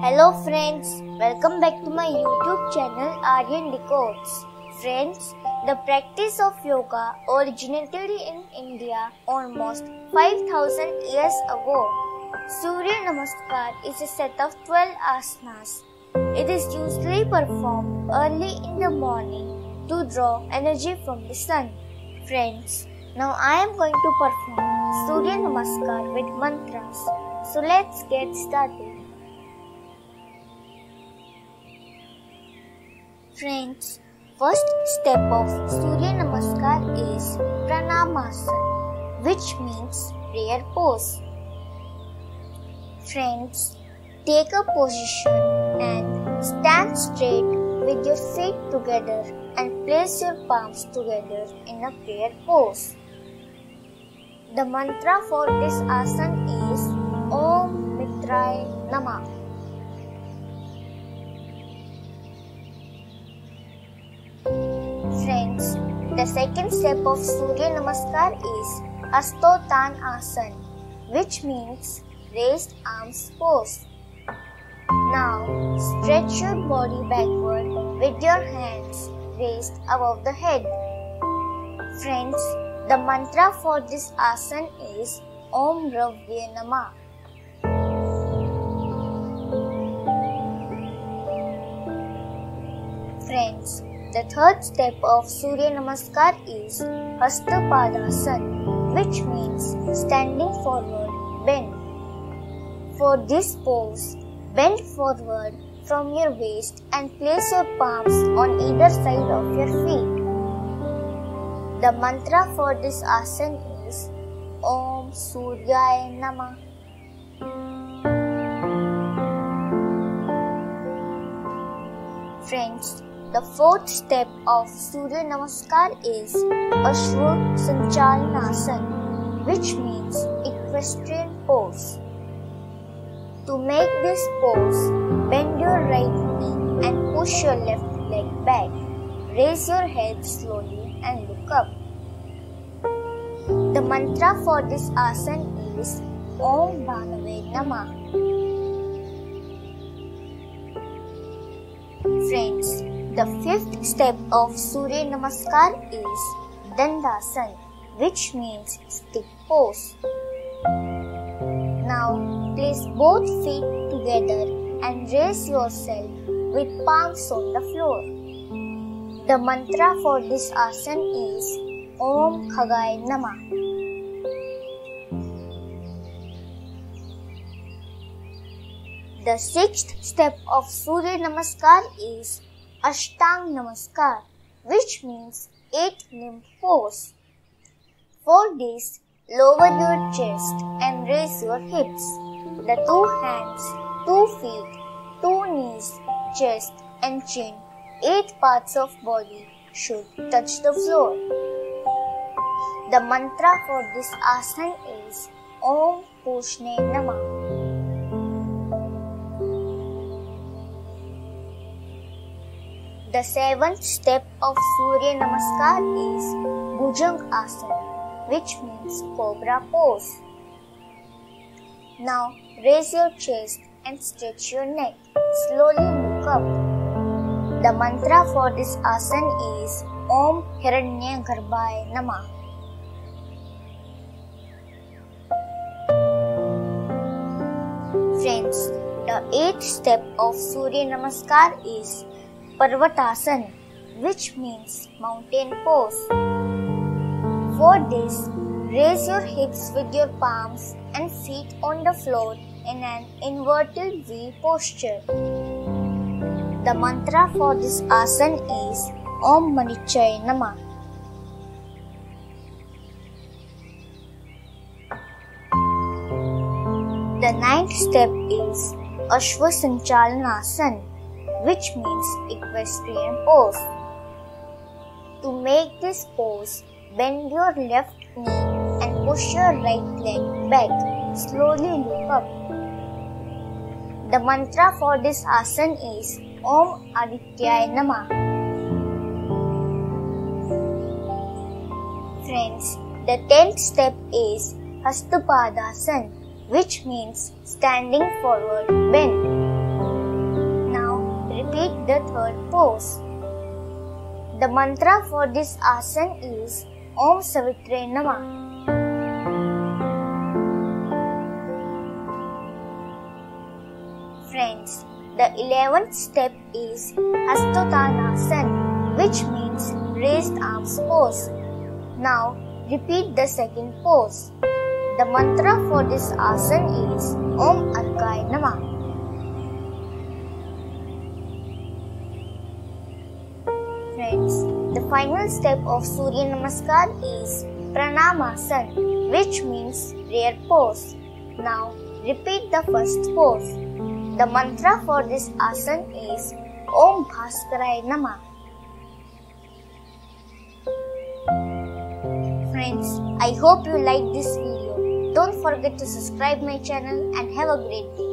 Hello friends, welcome back to my YouTube channel Aryan Decodes. Friends, the practice of yoga originated in India almost 5000 years ago. Surya Namaskar is a set of 12 asanas. It is usually performed early in the morning to draw energy from the sun. Friends, now I am going to perform Surya Namaskar with mantras. So let's get started. Friends, first step of Surya Namaskar is Pranamasana, which means prayer pose. Friends, take a position and stand straight with your feet together and place your palms together in a prayer pose. The mantra for this asana is second step of Surya Namaskar is Hastottanasana, which means raised arms pose. Now, stretch your body backward with your hands raised above the head. Friends, the mantra for this asana is Om Ravaye Namah. Friends, the third step of Surya Namaskar is Hastapadasana, which means standing forward bend. For this pose, bend forward from your waist and place your palms on either side of your feet. The mantra for this asana is Om Suryaya Namah. Friends, the fourth step of Surya Namaskar is Ashwa Sanchalanasana, which means equestrian pose. To make this pose, bend your right knee and push your left leg back. Raise your head slowly and look up. The mantra for this asana is Om Bhanave Namah. Friends, the fifth step of Surya Namaskar is Dandasan, which means stick pose. Now, place both feet together and raise yourself with palms on the floor. The mantra for this asana is Om Khagaya Namah. The sixth step of Surya Namaskar is Ashtang Namaskar, which means eight limb pose. For this, lower your chest and raise your hips. The two hands, two feet, two knees, chest and chin, eight parts of body should touch the floor. The mantra for this asana is Om Pushne Namah. The seventh step of Surya Namaskar is Bhujang Asana, which means Cobra pose. Now raise your chest and stretch your neck. Slowly look up. The mantra for this asana is Om Hiranya Garbhaya Namah. Friends, the eighth step of Surya Namaskar is Parvatasana, which means mountain pose. For this, raise your hips with your palms and feet on the floor in an inverted V posture. The mantra for this asana is Om Marichaye Namah. The ninth step is Ashwa Sanchalanasana which means equestrian pose. To make this pose, bend your left knee and push your right leg back. Slowly look up. The mantra for this asana is Om Adityaya Namah. Friends, the tenth step is Hastapadasana, which means standing forward bend. Repeat the third pose. The mantra for this asana is Om Savitre Namah. Friends, the eleventh step is Hastottanasana, which means raised arms pose. Now repeat the second pose. The mantra for this asana is Om Arkaya Namah. Final step of Surya Namaskar is Pranamasana, which means prayer pose. Now repeat the first pose. The mantra for this asana is Om Bhaskaraya Namah. Friends, I hope you like this video. Don't forget to subscribe my channel and have a great day.